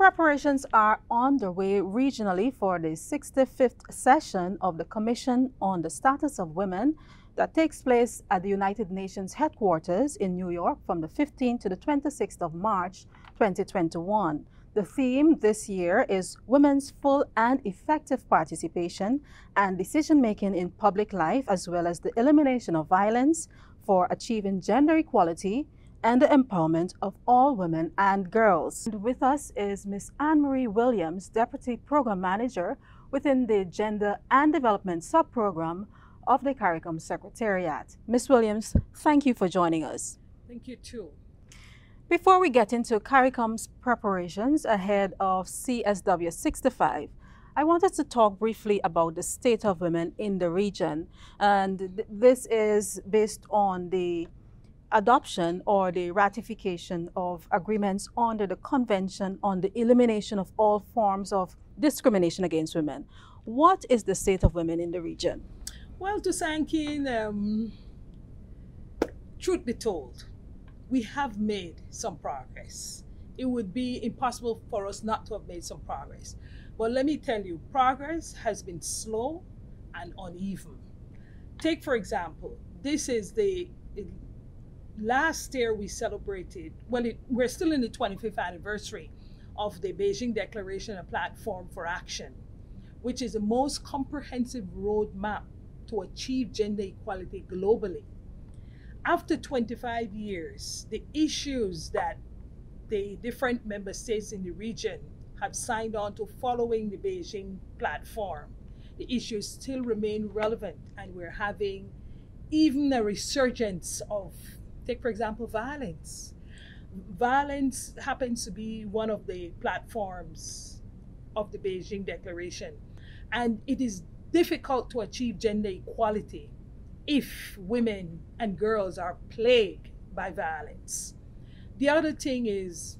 Preparations are underway regionally for the 65th session of the Commission on the Status of Women that takes place at the United Nations headquarters in New York from the 15th to the 26th of March 2021. The theme this year is Women's Full and Effective Participation and Decision-Making in Public Life as well as the elimination of violence for achieving gender equality and the empowerment of all women and girls. And with us is Ms. Ann-Marie Williams, Deputy Program Manager within the Gender and Development Subprogram of the CARICOM Secretariat. Ms. Williams, thank you for joining us. Thank you too. Before we get into CARICOM's preparations ahead of CSW 65, I wanted to talk briefly about the state of women in the region. And th this is based on the adoption or the ratification of agreements under the Convention on the Elimination of All Forms of Discrimination Against Women. What is the state of women in the region? Well, to Sankin, um, truth be told, we have made some progress. It would be impossible for us not to have made some progress. But let me tell you, progress has been slow and uneven. Take, for example, this is the last year we celebrated, well, it, we're still in the 25th anniversary of the Beijing Declaration and Platform for Action, which is the most comprehensive roadmap to achieve gender equality globally. After 25 years, the issues that the different member states in the region have signed on to following the Beijing platform, the issues still remain relevant, and we're having even a resurgence of Take, for example, violence. Violence happens to be one of the platforms of the Beijing Declaration. And it is difficult to achieve gender equality if women and girls are plagued by violence. The other thing is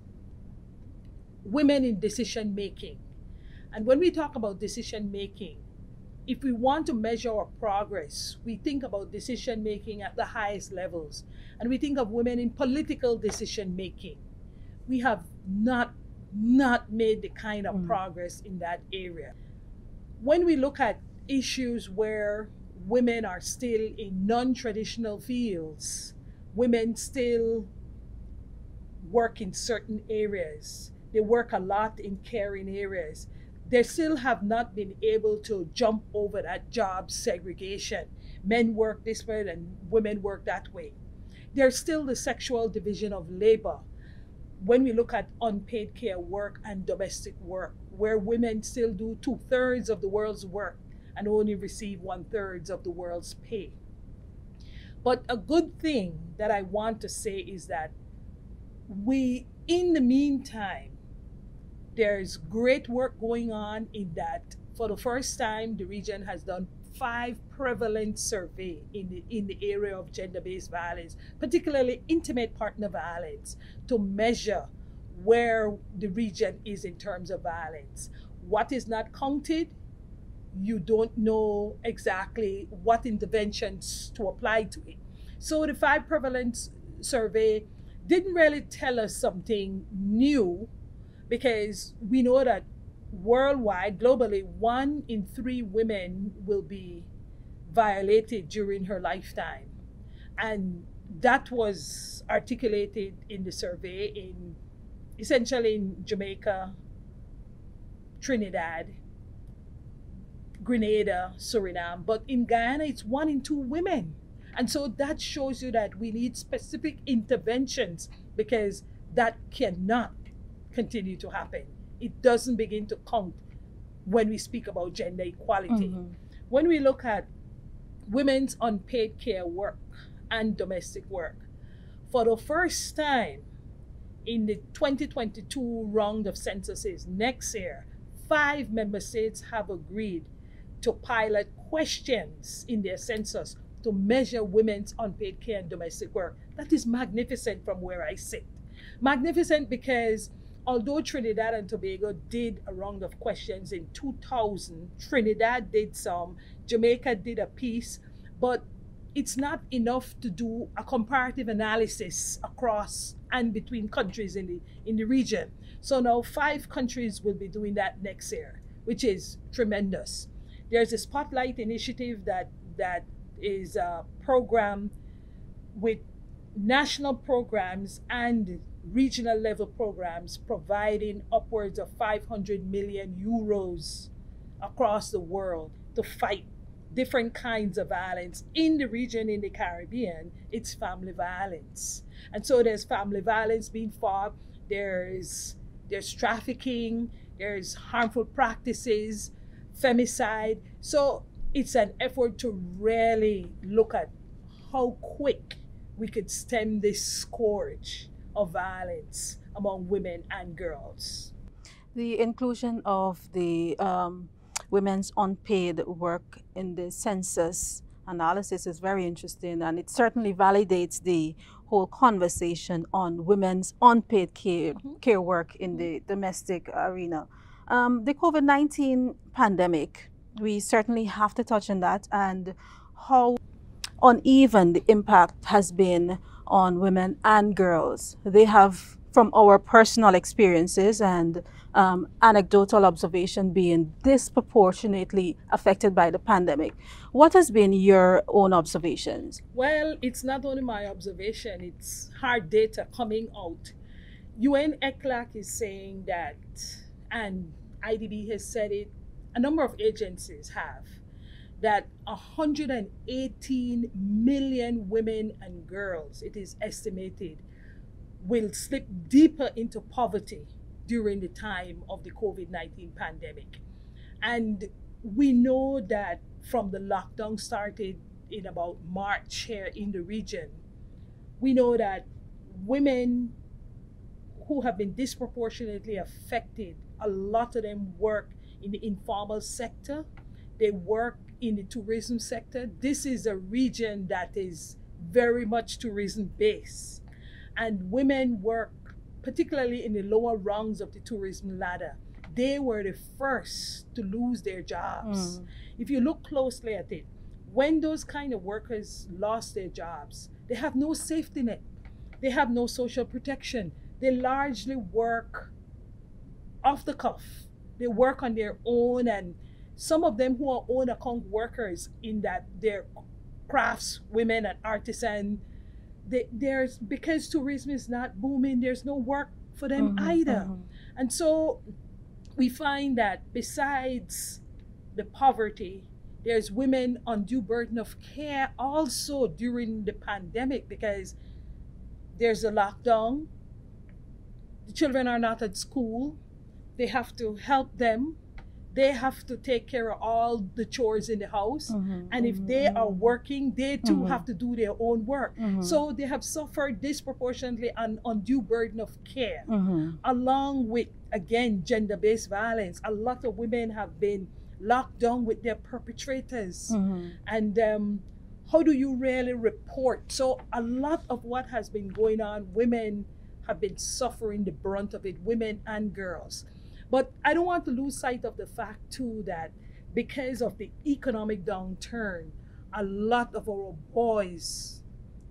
women in decision making. And when we talk about decision making, if we want to measure our progress, we think about decision making at the highest levels, and we think of women in political decision making. We have not not made the kind of mm. progress in that area. When we look at issues where women are still in non-traditional fields, women still work in certain areas. They work a lot in caring areas they still have not been able to jump over that job segregation. Men work this way and women work that way. There's still the sexual division of labor when we look at unpaid care work and domestic work, where women still do two thirds of the world's work and only receive one third of the world's pay. But a good thing that I want to say is that we, in the meantime, there's great work going on in that for the first time the region has done five prevalent survey in the, in the area of gender-based violence, particularly intimate partner violence, to measure where the region is in terms of violence. What is not counted, you don't know exactly what interventions to apply to it. So the five prevalence survey didn't really tell us something new because we know that worldwide, globally, one in three women will be violated during her lifetime. And that was articulated in the survey in essentially in Jamaica, Trinidad, Grenada, Suriname, but in Guyana, it's one in two women. And so that shows you that we need specific interventions because that cannot continue to happen. It doesn't begin to count when we speak about gender equality. Mm-hmm. When we look at women's unpaid care work and domestic work, for the first time in the 2022 round of censuses next year, five member states have agreed to pilot questions in their census to measure women's unpaid care and domestic work. That is magnificent from where I sit. Magnificent because although Trinidad and Tobago did a round of questions in 2000, Trinidad did some, Jamaica did a piece, but it's not enough to do a comparative analysis across and between countries in the in the region. So now five countries will be doing that next year, which is tremendous. There's a spotlight initiative that that is a program with national programs and regional level programs providing upwards of 500 million euros across the world to fight different kinds of violence in the region in the Caribbean, it's family violence. And so there's family violence being fought, there's there's trafficking, there's harmful practices, femicide. So it's an effort to really look at how quick we could stem this scourge of violence among women and girls. The inclusion of the um, women's unpaid work in the census analysis is very interesting and it certainly validates the whole conversation on women's unpaid care, mm -hmm. care work in the domestic arena. Um, the COVID 19 pandemic, we certainly have to touch on that and how uneven the impact has been on women and girls. They have, from our personal experiences and um, anecdotal observation being disproportionately affected by the pandemic. What has been your own observations? Well, it's not only my observation, it's hard data coming out. UN ECLAC is saying that, and IDB has said it, a number of agencies have, that 118 million women and girls, it is estimated, will slip deeper into poverty during the time of the COVID 19 pandemic. And we know that from the lockdown started in about March here in the region, we know that women who have been disproportionately affected, a lot of them work in the informal sector, they work in the tourism sector. This is a region that is very much tourism based. And women work particularly in the lower rungs of the tourism ladder, they were the first to lose their jobs. Mm. If you look closely at it, when those kind of workers lost their jobs, they have no safety net, they have no social protection. They largely work off the cuff. They work on their own, and some of them who are own account workers in that they're crafts women and artisan they, there's because tourism is not booming there's no work for them mm-hmm, either mm-hmm. and so we find that besides the poverty there's women undue burden of care also during the pandemic because there's a lockdown the children are not at school they have to help them. They have to take care of all the chores in the house. Mm-hmm, and if mm-hmm, they are mm-hmm. working they too mm-hmm. have to do their own work. Mm-hmm. so they have suffered disproportionately an undue burden of care. Mm-hmm. along with again gender-based violence a lot of women have been locked down with their perpetrators. And um, how do you really report? So a lot of what has been going on women have been suffering the brunt of it women and girls but I don't want to lose sight of the fact, too, that because of the economic downturn, a lot of our boys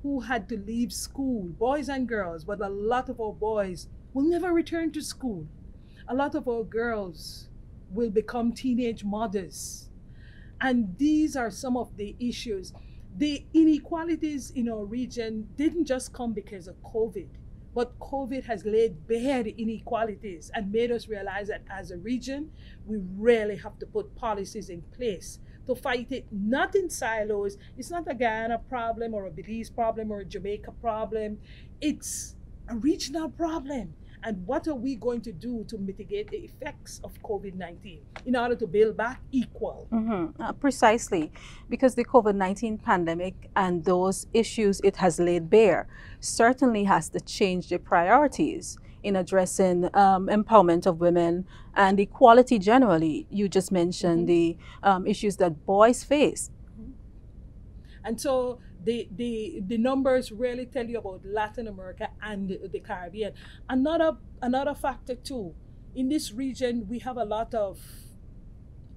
who had to leave school, boys and girls, but a lot of our boys will never return to school. A lot of our girls will become teenage mothers. And these are some of the issues. The inequalities in our region didn't just come because of COVID. But COVID has laid bare the inequalities and made us realize that as a region, we really have to put policies in place to fight it, not in silos. It's not a Guyana problem or a Belize problem or a Jamaica problem. It's a regional problem and what are we going to do to mitigate the effects of COVID 19 in order to build back equal? Mm-hmm. Uh, precisely, because the COVID 19 pandemic and those issues it has laid bare certainly has to change the priorities in addressing um, empowerment of women and equality generally. You just mentioned mm-hmm. the um, issues that boys face. And so the the the numbers really tell you about Latin America and the, Caribbean. Another another factor too, in this region we have a lot of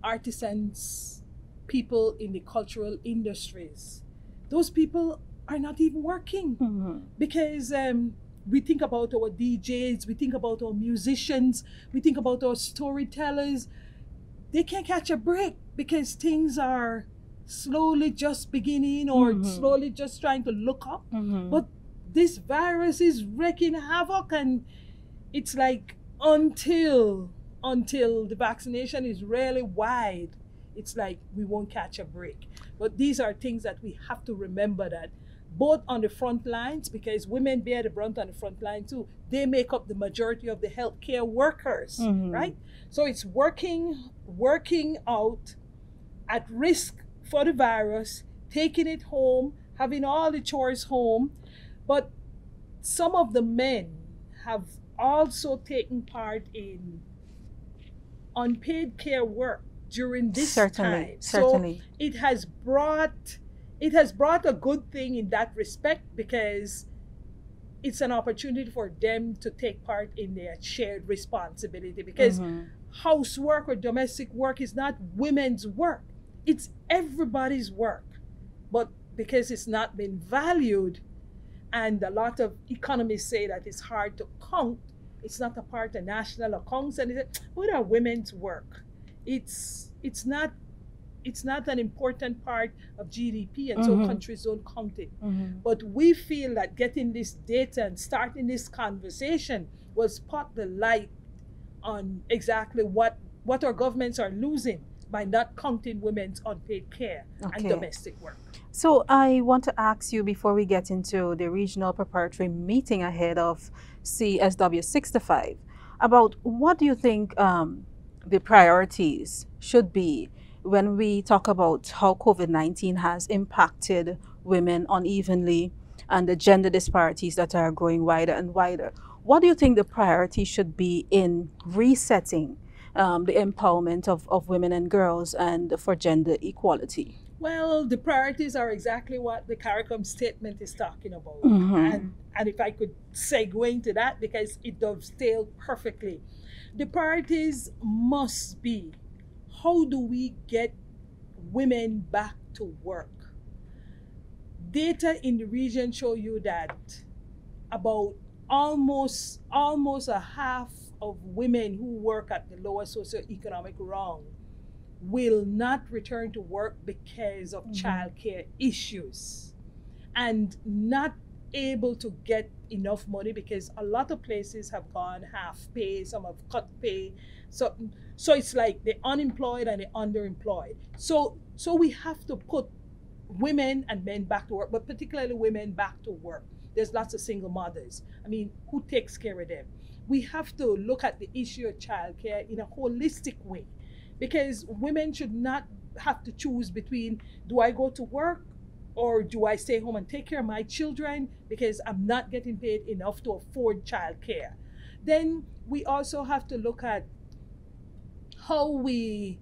artisans, people in the cultural industries. Those people are not even working Mm-hmm. because um, we think about our DJs, we think about our musicians, we think about our storytellers. They can't catch a break because things are slowly just beginning or Mhm. slowly just trying to look up. Mm-hmm. But this virus is wreaking havoc, and it's like until until the vaccination is really wide, it's like we won't catch a break. But these are things that we have to remember that both on the front lines, because women bear the brunt on the front line too, they make up the majority of the healthcare workers, Mhm. right? So it's working working out at risk for the virus, taking it home, having all the chores home. But some of the men have also taken part in unpaid care work during this certainly, time. certainly. So it has brought it has brought a good thing in that respect because it's an opportunity for them to take part in their shared responsibility because Mhm. housework or domestic work is not women's work. It's everybody's work. But because it's not been valued, and a lot of economists say that it's hard to count, it's not a part of national accounts, and it's, what are women's work? It's it's not it's not an important part of GDP, and so Mhm. countries don't count it. Mhm. But we feel that getting this data and starting this conversation was put the light on exactly what, what our governments are losing by not counting women's unpaid care Okay. and domestic work. So I want to ask you before we get into the regional preparatory meeting ahead of CSW 65 about what do you think um, the priorities should be when we talk about how COVID 19 has impacted women unevenly and the gender disparities that are growing wider and wider. What do you think the priority should be in resetting um, the empowerment of, of women and girls and for gender equality? Well, the priorities are exactly what the CARICOM statement is talking about. Mhm. And, and if I could segue into that, because it dovetails perfectly. The priorities must be how do we get women back to work? Data in the region show you that about almost almost a half of women who work at the lower socioeconomic rung will not return to work because of Mhm. childcare issues and not able to get enough money because a lot of places have gone half pay, some have cut pay. So so it's like the unemployed and the underemployed. So so we have to put women and men back to work, but particularly women back to work. There's lots of single mothers. I mean, who takes care of them? We have to look at the issue of childcare in a holistic way because women should not have to choose between do I go to work or do I stay home and take care of my children because I'm not getting paid enough to afford childcare. Then we also have to look at how we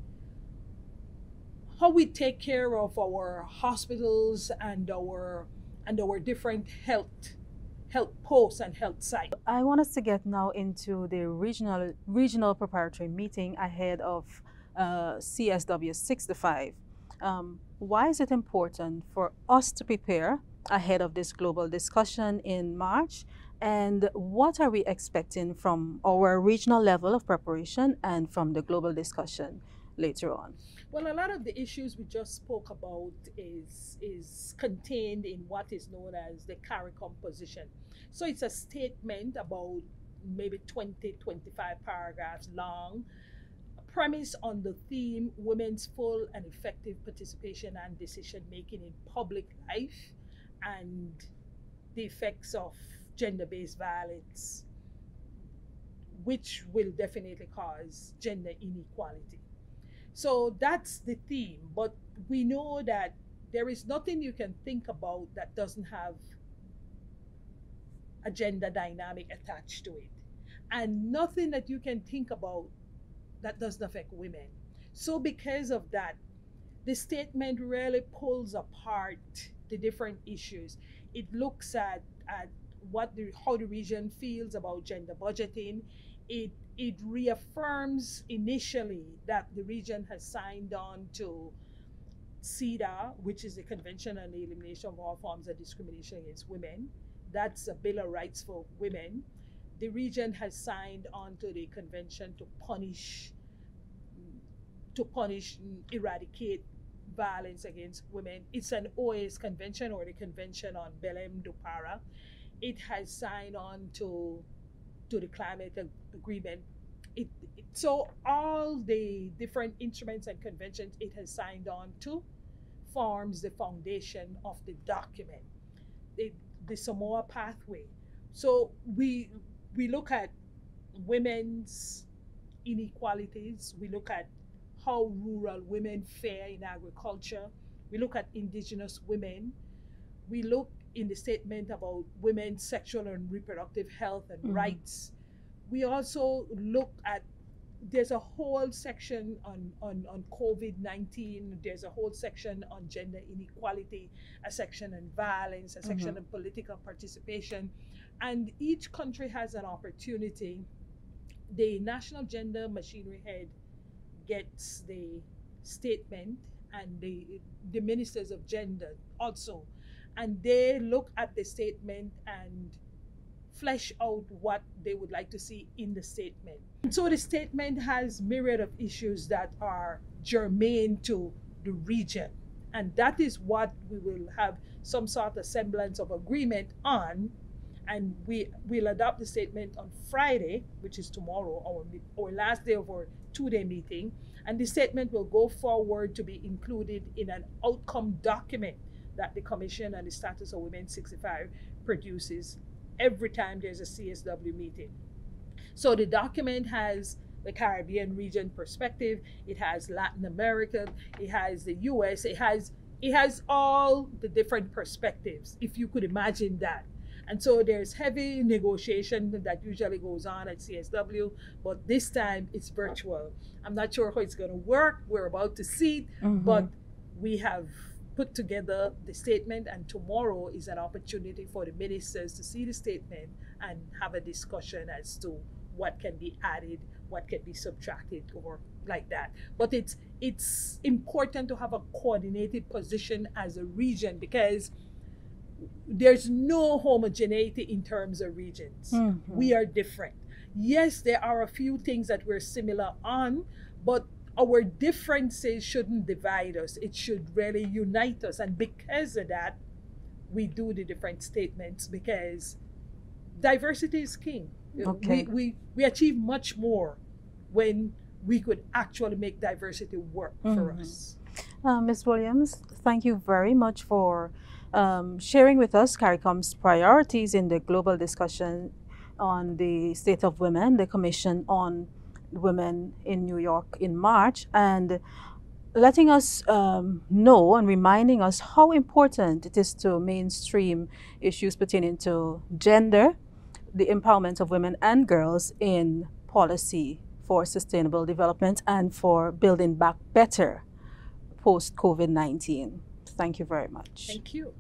how we take care of our hospitals and our and our different health health posts and health sites. I want us to get now into the regional regional preparatory meeting ahead of uh, CSW 65. Um, why is it important for us to prepare ahead of this global discussion in March? And what are we expecting from our regional level of preparation and from the global discussion later on? Well, a lot of the issues we just spoke about is is contained in what is known as the CARICOM position. So it's a statement about maybe 20, 25 paragraphs long, premise on the theme women's full and effective participation and decision making in public life and the effects of gender-based violence which will definitely cause gender inequality. So that's the theme. But we know that there is nothing you can think about that doesn't have a gender dynamic attached to it. And nothing that you can think about that doesn't affect women. So, because of that, the statement really pulls apart the different issues. It looks at, at what the, how the region feels about gender budgeting. It, it reaffirms initially that the region has signed on to CEDAW, which is the Convention on the Elimination of All Forms of Discrimination Against Women. That's a Bill of Rights for Women. The region has signed on to the convention to punish, to punish, eradicate violence against women. It's an OAS convention or the Convention on Belém do Pará. It has signed on to to the climate agreement. It, it, so all the different instruments and conventions it has signed on to forms the foundation of the document, the, the Samoa pathway. So we we look at women's inequalities. We look at how rural women fare in agriculture. We look at indigenous women. We look in the statement about women's sexual and reproductive health and mm-hmm. rights. We also look at there's a whole section on, on, on COVID 19, there's a whole section on gender inequality, a section on violence, a section mm-hmm. on political participation. And each country has an opportunity. The National Gender Machinery Head gets the statement and the, the ministers of gender also. And they look at the statement and flesh out what they would like to see in the statement. So the statement has myriad of issues that are germane to the region. And that is what we will have some sort of semblance of agreement on. And we will adopt the statement on Friday, which is tomorrow, our, our last day of our two day meeting. And the statement will go forward to be included in an outcome document that the Commission on the Status of Women 65 produces every time there's a CSW meeting. So the document has the Caribbean region perspective, it has Latin America, it has the US, it has it has all the different perspectives, if you could imagine that. And so there's heavy negotiation that usually goes on at CSW, but this time it's virtual. I'm not sure how it's going to work. We're about to see, mm-hmm. but we have put together the statement, and tomorrow is an opportunity for the ministers to see the statement and have a discussion as to what can be added, what can be subtracted, or like that. But it's it's important to have a coordinated position as a region because there's no homogeneity in terms of regions. Mm-hmm. We are different. Yes, there are a few things that we're similar on, but our differences shouldn't divide us. It should really unite us. And because of that, we do the different statements because diversity is king. Okay. We, we, we achieve much more when we could actually make diversity work mm-hmm. for us. Uh, Ms. Williams, thank you very much for um, sharing with us CARICOM's priorities in the global discussion on the state of women, the Commission on Women in New York in March, and letting us um, know and reminding us how important it is to mainstream issues pertaining to gender, the empowerment of women and girls in policy for sustainable development and for building back better post COVID 19. Thank you very much. Thank you.